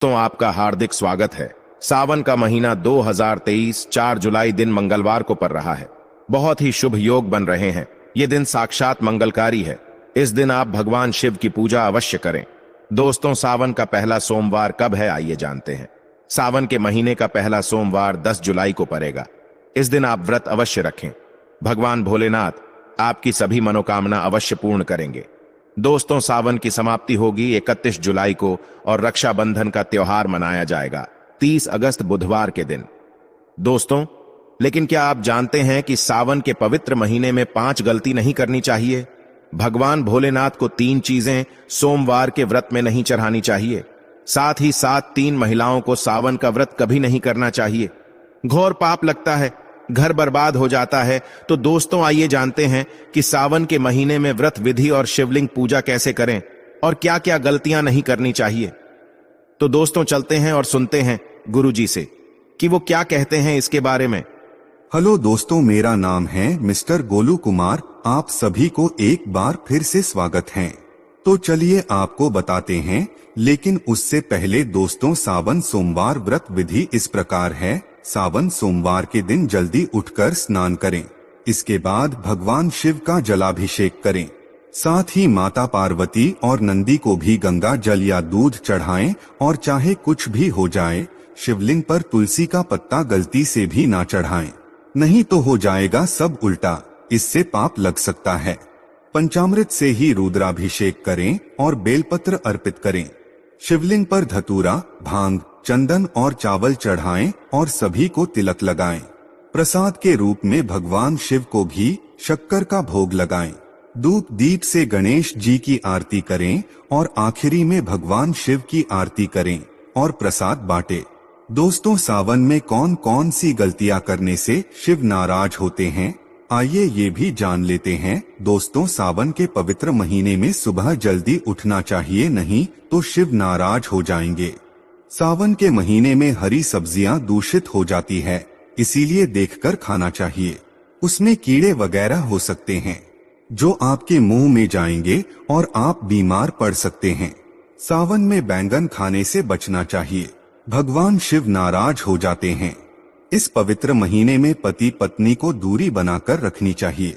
तो आपका हार्दिक स्वागत है। सावन का महीना 2023 4 जुलाई दिन मंगलवार को पड़ रहा है। बहुत ही शुभ योग बन रहे हैं। ये दिन साक्षात मंगलकारी है। इस दिन आप भगवान शिव की पूजा अवश्य करें। दोस्तों, सावन का पहला सोमवार कब है, आइए जानते हैं। सावन के महीने का पहला सोमवार 10 जुलाई को पड़ेगा। इस दिन आप व्रत अवश्य रखें। भगवान भोलेनाथ आपकी सभी मनोकामना अवश्य पूर्ण करेंगे। दोस्तों, सावन की समाप्ति होगी 31 जुलाई को और रक्षाबंधन का त्योहार मनाया जाएगा 30 अगस्त बुधवार के दिन। दोस्तों, लेकिन क्या आप जानते हैं कि सावन के पवित्र महीने में पाँच गलती नहीं करनी चाहिए? भगवान भोलेनाथ को तीन चीज़ें सोमवार के व्रत में नहीं चढ़ानी चाहिए। साथ ही साथ तीन महिलाओं को सावन का व्रत कभी नहीं करना चाहिए। घोर पाप लगता है घर बर्बाद हो जाता है। तो दोस्तों, आइए जानते हैं कि सावन के महीने में व्रत विधि और शिवलिंग पूजा कैसे करें और क्या क्या गलतियाँ नहीं करनी चाहिए। तो दोस्तों, चलते हैं और सुनते हैं गुरु जी से कि वो क्या कहते हैं इसके बारे में। हेलो दोस्तों, मेरा नाम है मिस्टर गोलू कुमार। आप सभी को एक बार फिर से स्वागत है। तो चलिए आपको बताते हैं, लेकिन उससे पहले दोस्तों, सावन सोमवार व्रत विधि इस प्रकार है। सावन सोमवार के दिन जल्दी उठकर स्नान करें। इसके बाद भगवान शिव का जलाभिषेक करें। साथ ही माता पार्वती और नंदी को भी गंगा जल या दूध चढ़ाएँ और चाहे कुछ भी हो जाए, शिवलिंग पर तुलसी का पत्ता गलती से भी ना चढ़ाएँ। नहीं तो हो जाएगा सब उल्टा, इससे पाप लग सकता है। पंचामृत से ही रुद्राभिषेक करें और बेलपत्र अर्पित करें। शिवलिंग पर धतूरा, भाँग चंदन और चावल चढ़ाएँ और सभी को तिलक लगाएँ। प्रसाद के रूप में भगवान शिव को भी शक्कर का भोग लगाएँ। दूध दीप से गणेश जी की आरती करें और आखिरी में भगवान शिव की आरती करें और प्रसाद बांटे दोस्तों, सावन में कौन कौन सी गलतियाँ करने से शिव नाराज़ होते हैं आइए ये भी जान लेते हैं, दोस्तों, सावन के पवित्र महीने में सुबह जल्दी उठना चाहिए, नहीं तो शिव नाराज़ हो जाएँगे सावन के महीने में हरी सब्ज़ियाँ दूषित हो जाती है, इसीलिए देखकर खाना चाहिए। उसमें कीड़े वगैरह हो सकते हैं, जो आपके मुँह में जाएँगे और आप बीमार पड़ सकते हैं। सावन में बैंगन खाने से बचना चाहिए। भगवान शिव नाराज़ हो जाते हैं। इस पवित्र महीने में पति पत्नी को दूरी बनाकर रखनी चाहिए।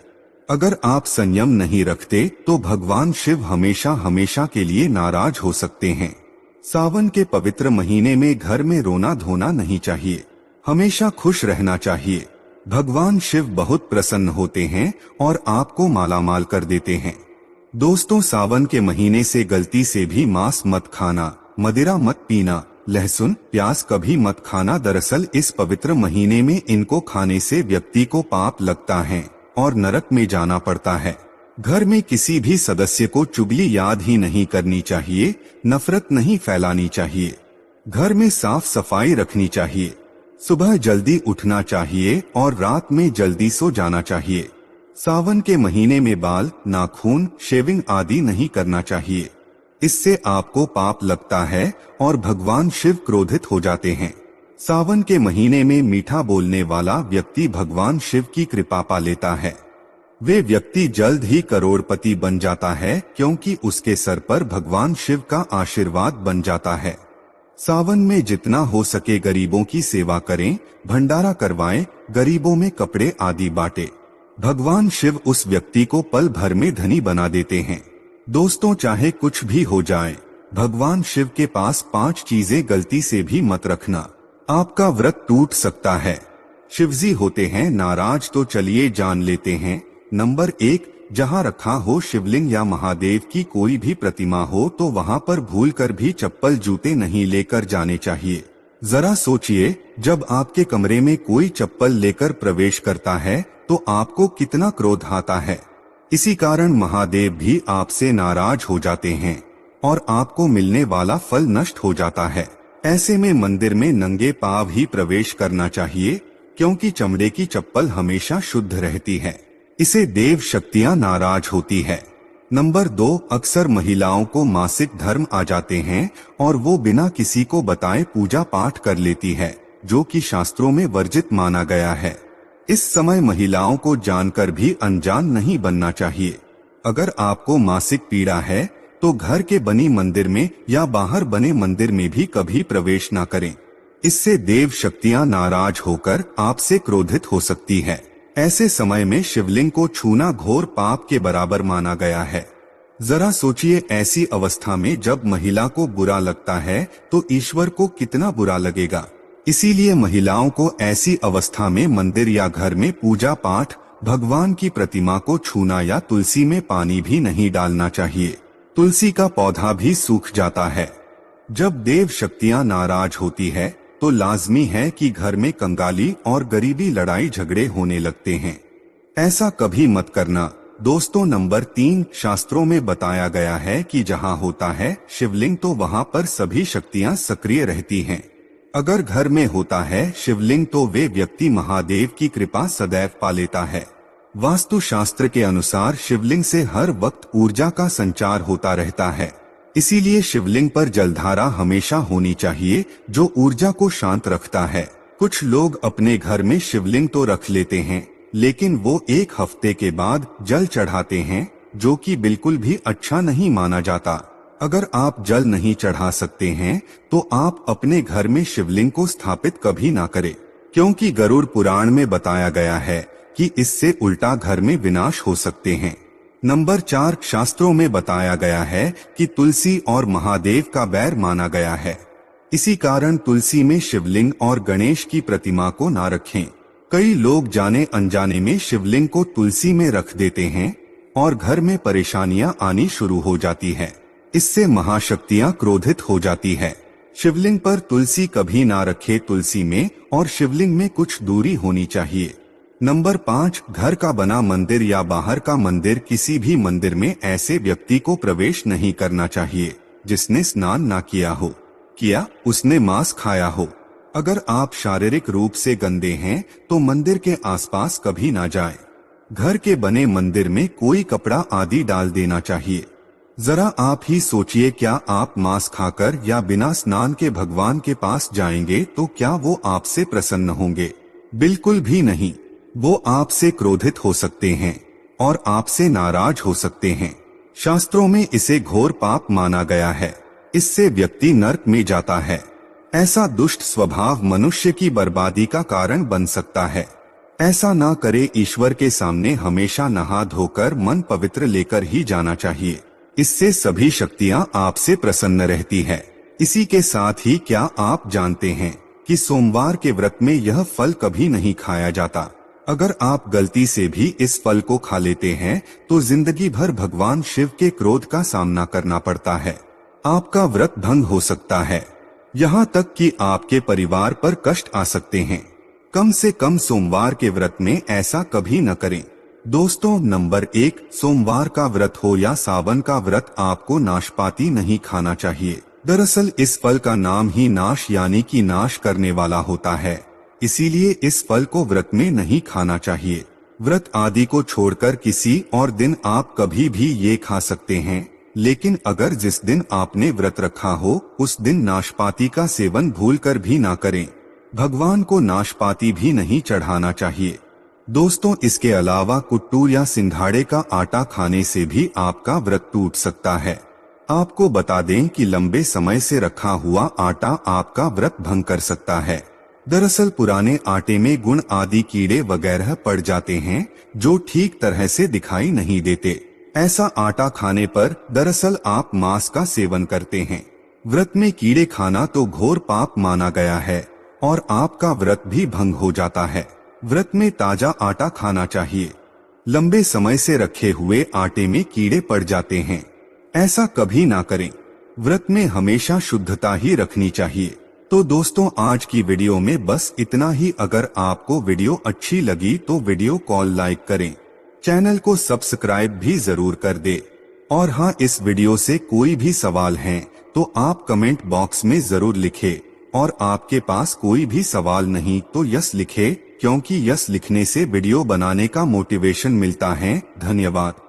अगर आप संयम नहीं रखते तो भगवान शिव हमेशा हमेशा के लिए नाराज़ हो सकते हैं। सावन के पवित्र महीने में घर में रोना धोना नहीं चाहिए। हमेशा खुश रहना चाहिए। भगवान शिव बहुत प्रसन्न होते हैं और आपको मालामाल कर देते हैं। दोस्तों, सावन के महीने से गलती से भी मांस मत खाना, मदिरा मत पीना, लहसुन, प्याज कभी मत खाना। दरअसल इस पवित्र महीने में इनको खाने से व्यक्ति को पाप लगता है और नरक में जाना पड़ता है। घर में किसी भी सदस्य को चुगली याद ही नहीं करनी चाहिए, नफरत नहीं फैलानी चाहिए। घर में साफ़ सफ़ाई रखनी चाहिए। सुबह जल्दी उठना चाहिए और रात में जल्दी सो जाना चाहिए। सावन के महीने में बाल, नाखून, शेविंग आदि नहीं करना चाहिए। इससे आपको पाप लगता है और भगवान शिव क्रोधित हो जाते हैं। सावन के महीने में मीठा बोलने वाला व्यक्ति भगवान शिव की कृपा पा लेता है। वे व्यक्ति जल्द ही करोड़पति बन जाता है, क्योंकि उसके सर पर भगवान शिव का आशीर्वाद बन जाता है। सावन में जितना हो सके गरीबों की सेवा करें, भंडारा करवाएँ, गरीबों में कपड़े आदि बांटे। भगवान शिव उस व्यक्ति को पल भर में धनी बना देते हैं। दोस्तों, चाहे कुछ भी हो जाए, भगवान शिव के पास पाँच चीज़ें गलती से भी मत रखना। आपका व्रत टूट सकता है। शिवजी होते हैं, नाराज़ तो चलिए जान लेते हैं। नंबर एक, जहाँ रखा हो शिवलिंग या महादेव की कोई भी प्रतिमा हो तो वहाँ पर भूल कर भी चप्पल जूते नहीं लेकर जाने चाहिए। जरा सोचिए, जब आपके कमरे में कोई चप्पल लेकर प्रवेश करता है तो आपको कितना क्रोध आता है। इसी कारण महादेव भी आपसे नाराज़ हो जाते हैं, और आपको मिलने वाला फल नष्ट हो जाता है। ऐसे में मंदिर में नंगे पाव ही प्रवेश करना चाहिए, क्योंकि चमड़े की चप्पल हमेशा शुद्ध रहती है। इसे देव शक्तियाँ नाराज़ होती है। नंबर दो, अक्सर महिलाओं को मासिक धर्म आ जाते हैं और वो बिना किसी को बताए पूजा पाठ कर लेती है, जो कि शास्त्रों में वर्जित माना गया है। इस समय महिलाओं को जानकर भी अनजान नहीं बनना चाहिए। अगर आपको मासिक पीड़ा है तो घर के बनी मंदिर में या बाहर बने मंदिर में भी कभी प्रवेश न करें। इससे देव शक्तियाँ नाराज़ होकर आपसे क्रोधित हो सकती है। ऐसे समय में शिवलिंग को छूना घोर पाप के बराबर माना गया है। जरा सोचिए ऐसी अवस्था में जब महिला को बुरा लगता है तो ईश्वर को कितना बुरा लगेगा। इसीलिए महिलाओं को ऐसी अवस्था में मंदिर या घर में पूजा पाठ, भगवान की प्रतिमा को छूना या तुलसी में पानी भी नहीं डालना चाहिए। तुलसी का पौधा भी सूख जाता है। जब देव शक्तियाँ नाराज़ होती है तो लाजमी है कि घर में कंगाली और गरीबी लड़ाई झगड़े होने लगते हैं। ऐसा कभी मत करना। दोस्तों, नंबर तीन शास्त्रों में बताया गया है कि जहाँ होता है, शिवलिंग तो वहाँ पर सभी शक्तियाँ सक्रिय रहती हैं। अगर घर में होता है, शिवलिंग तो वे व्यक्ति महादेव की कृपा सदैव पा लेता है। वास्तु शास्त्र के अनुसार शिवलिंग से हर वक्त ऊर्जा का संचार होता रहता है। इसीलिए शिवलिंग पर जलधारा हमेशा होनी चाहिए, जो ऊर्जा को शांत रखता है। कुछ लोग अपने घर में शिवलिंग तो रख लेते हैं, लेकिन वो एक हफ़्ते के बाद जल चढ़ाते हैं, जो कि बिल्कुल भी अच्छा नहीं माना जाता। अगर आप जल नहीं चढ़ा सकते हैं तो आप अपने घर में शिवलिंग को स्थापित कभी ना करें। क्योंकि गरुड़ पुराण में बताया गया है कि इससे उल्टा घर में विनाश हो सकते हैं। नंबर चार शास्त्रों में बताया गया है कि तुलसी और महादेव का बैर माना गया है। इसी कारण तुलसी में शिवलिंग और गणेश की प्रतिमा को ना रखें। कई लोग जाने अनजाने में शिवलिंग को तुलसी में रख देते हैं और घर में परेशानियाँ आनी शुरू हो जाती है। इससे महाशक्तियाँ क्रोधित हो जाती है। शिवलिंग पर तुलसी कभी ना रखे तुलसी में और शिवलिंग में कुछ दूरी होनी चाहिए। नंबर पाँच, घर का बना मंदिर या बाहर का मंदिर किसी भी मंदिर में ऐसे व्यक्ति को प्रवेश नहीं करना चाहिए, जिसने स्नान ना किया हो, किया उसने मांस खाया हो। अगर आप शारीरिक रूप से गंदे हैं तो मंदिर के आसपास कभी ना जाए। घर के बने मंदिर में कोई कपड़ा आदि डाल देना चाहिए। जरा आप ही सोचिए, क्या आप मांस खाकर या बिना स्नान के भगवान के पास जाएँगे तो क्या वो आपसे प्रसन्न होंगे? बिल्कुल भी नहीं। वो आपसे क्रोधित हो सकते हैं और आपसे नाराज़ हो सकते हैं। शास्त्रों में इसे घोर पाप माना गया है। इससे व्यक्ति नर्क में जाता है। ऐसा दुष्ट स्वभाव मनुष्य की बर्बादी का कारण बन सकता है। ऐसा ना करे ईश्वर के सामने हमेशा नहा धोकर मन पवित्र लेकर ही जाना चाहिए। इससे सभी शक्तियाँ आपसे प्रसन्न रहती है। इसी के साथ ही क्या आप जानते हैं कि सोमवार के व्रत में यह फल कभी नहीं खाया जाता? अगर आप गलती से भी इस फल को खा लेते हैं तो ज़िंदगी भर भगवान शिव के क्रोध का सामना करना पड़ता है। आपका व्रत भंग हो सकता है। यहाँ तक कि आपके परिवार पर कष्ट आ सकते हैं। कम से कम सोमवार के व्रत में ऐसा कभी न करें। दोस्तों, नंबर एक, सोमवार का व्रत हो या सावन का व्रत आपको नाशपाती नहीं खाना चाहिए। दरअसल इस फल का नाम ही नाश यानी कि नाश करने वाला होता है। इसीलिए इस फल को व्रत में नहीं खाना चाहिए। व्रत आदि को छोड़कर किसी और दिन आप कभी भी ये खा सकते हैं। लेकिन अगर जिस दिन आपने व्रत रखा हो, उस दिन नाशपाती का सेवन भूल कर भी ना करें। भगवान को नाशपाती भी नहीं चढ़ाना चाहिए। दोस्तों, इसके अलावा कुट्टू या सिंघाड़े का आटा खाने से भी आपका व्रत टूट सकता है। आपको बता दें कि लंबे समय से रखा हुआ आटा आपका व्रत भंग कर सकता है। दरअसल पुराने आटे में गुण आदि कीड़े वगैरह पड़ जाते हैं, जो ठीक तरह से दिखाई नहीं देते। ऐसा आटा खाने पर दरअसल आप मांस का सेवन करते हैं। व्रत में कीड़े खाना तो घोर पाप माना गया है, और आपका व्रत भी भंग हो जाता है। व्रत में ताज़ा आटा खाना चाहिए। लंबे समय से रखे हुए आटे में कीड़े पड़ जाते हैं। ऐसा कभी ना करें। व्रत में हमेशा शुद्धता ही रखनी चाहिए। तो दोस्तों, आज की वीडियो में बस इतना ही। अगर आपको वीडियो अच्छी लगी तो वीडियो कॉल लाइक करें। चैनल को सब्सक्राइब भी ज़रूर कर दे। और हाँ इस वीडियो से कोई भी सवाल है तो आप कमेंट बॉक्स में ज़रूर लिखे। और आपके पास कोई भी सवाल नहीं तो यस लिखे, क्योंकि यस लिखने से वीडियो बनाने का मोटिवेशन मिलता है। धन्यवाद।